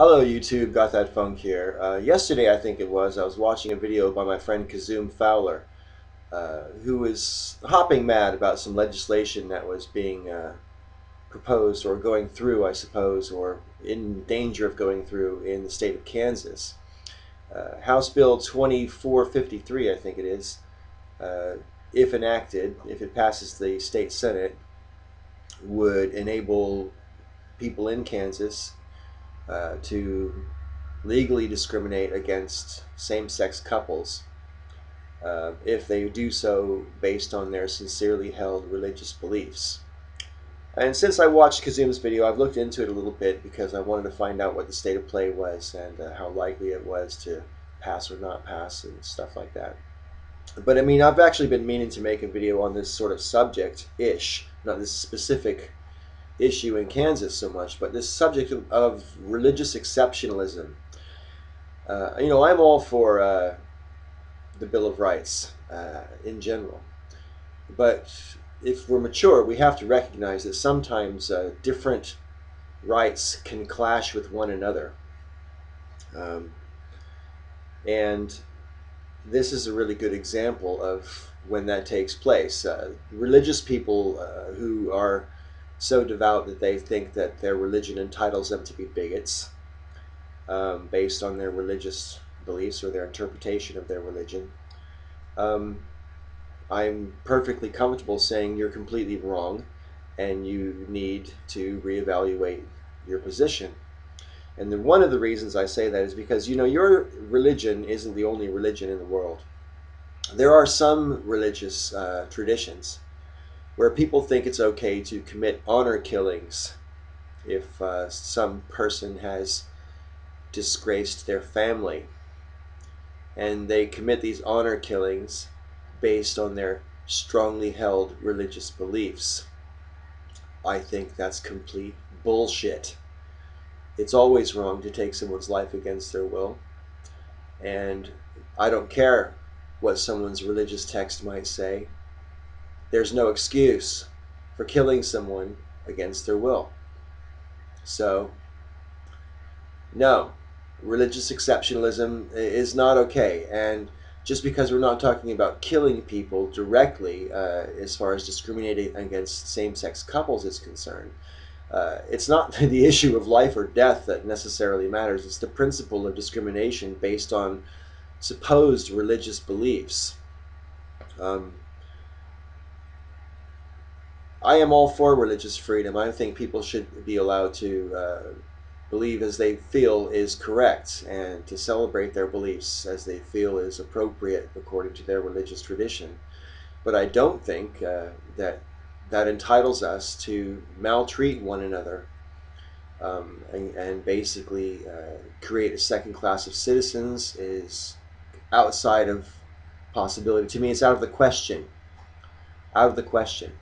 Hello YouTube, Got That Funk here. Uh, yesterday, I think it was, I was watching a video by my friend Kazoom Fowler, uh, who was hopping mad about some legislation that was being uh, proposed or going through, I suppose, or in danger of going through in the state of Kansas. Uh, House Bill 2453, I think it is, uh, if enacted, if it passes the state senate, would enable people in Kansas uh, to legally discriminate against same-sex couples uh, if they do so based on their sincerely held religious beliefs. And since I watched Kazoom's video, I've looked into it a little bit because I wanted to find out what the state of play was and uh, how likely it was to pass or not pass and stuff like that. But I mean, I've actually been meaning to make a video on this sort of subject-ish, not this specific issue in Kansas so much, but this subject of, of religious exceptionalism. Uh, you know, I'm all for uh, the Bill of Rights uh, in general, but if we're mature, we have to recognize that sometimes uh, different rights can clash with one another. Um, and this is a really good example of when that takes place. Uh, religious people uh, who are so devout that they think that their religion entitles them to be bigots um, based on their religious beliefs or their interpretation of their religion. Um, I'm perfectly comfortable saying you're completely wrong and you need to reevaluate your position. And one of the reasons I say that is because, you know, your religion isn't the only religion in the world. There are some religious uh, traditions where people think it's okay to commit honor killings if uh, some person has disgraced their family. And they commit these honor killings based on their strongly held religious beliefs. I think that's complete bullshit. It's always wrong to take someone's life against their will. And I don't care what someone's religious text might say there's no excuse for killing someone against their will. So, no, religious exceptionalism is not okay. And just because we're not talking about killing people directly, uh, as far as discriminating against same sex couples is concerned, uh, it's not the issue of life or death that necessarily matters. It's the principle of discrimination based on supposed religious beliefs. Um, I am all for religious freedom. I think people should be allowed to uh, believe as they feel is correct and to celebrate their beliefs as they feel is appropriate according to their religious tradition. But I don't think uh, that that entitles us to maltreat one another um, and, and, basically uh, create a second class of citizens is outside of possibility. To me, it's out of the question. Out of the question.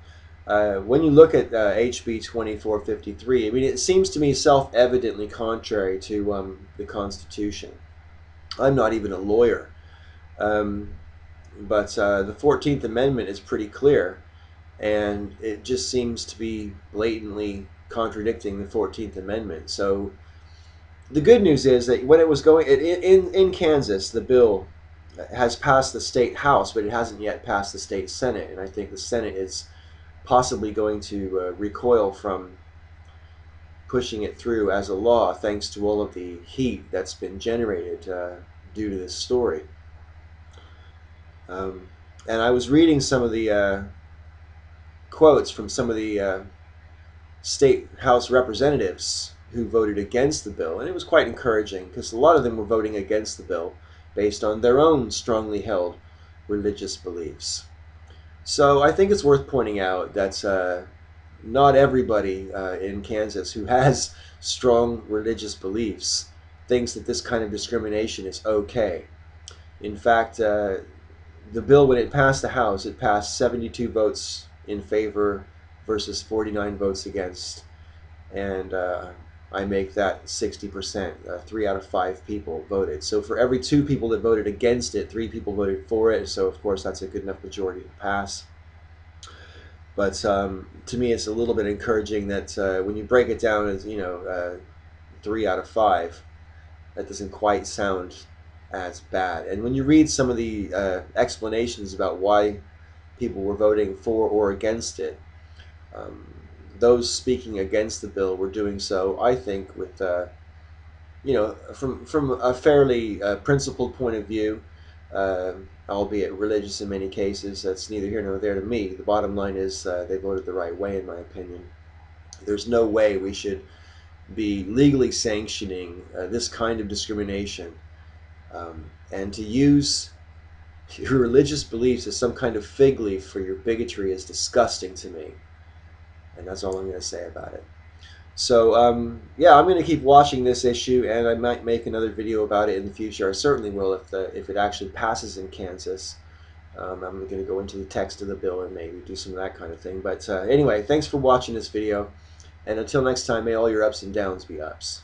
Uh, when you look at uh, HB 2453, I mean, it seems to me self-evidently contrary to um, the Constitution. I'm not even a lawyer, um, but uh, the 14th Amendment is pretty clear, and it just seems to be blatantly contradicting the 14th Amendment. So the good news is that when it was going in, in, in Kansas, the bill has passed the state house, but it hasn't yet passed the state senate, and I think the senate is possibly going to uh, recoil from pushing it through as a law thanks to all of the heat that's been generated uh, due to this story. Um, and I was reading some of the uh, quotes from some of the uh, state house representatives who voted against the bill, and it was quite encouraging because a lot of them were voting against the bill based on their own strongly held religious beliefs. So I think it's worth pointing out that uh, not everybody uh, in Kansas who has strong religious beliefs thinks that this kind of discrimination is okay. In fact, uh, the bill, when it passed the House, it passed 72 votes in favor versus 49 votes against. And uh, I make that 60%. Uh, three out of five people voted. So for every two people that voted against it, three people voted for it. So of course that's a good enough majority to pass. But um, to me, it's a little bit encouraging that uh, when you break it down as you know, uh, three out of five. That doesn't quite sound as bad. And when you read some of the uh, explanations about why people were voting for or against it, um, those speaking against the bill were doing so, I think, with uh, you know, from from a fairly uh, principled point of view, uh, albeit religious in many cases. That's neither here nor there to me. The bottom line is uh, they voted the right way, in my opinion. There's no way we should be legally sanctioning uh, this kind of discrimination, um, and to use your religious beliefs as some kind of fig leaf for your bigotry is disgusting to me. And that's all I'm going to say about it. So um, yeah, I'm going to keep watching this issue, and I might make another video about it in the future. I certainly will if the if it actually passes in Kansas. Um, I'm going to go into the text of the bill and maybe do some of that kind of thing. But uh, anyway, thanks for watching this video, and until next time, may all your ups and downs be ups.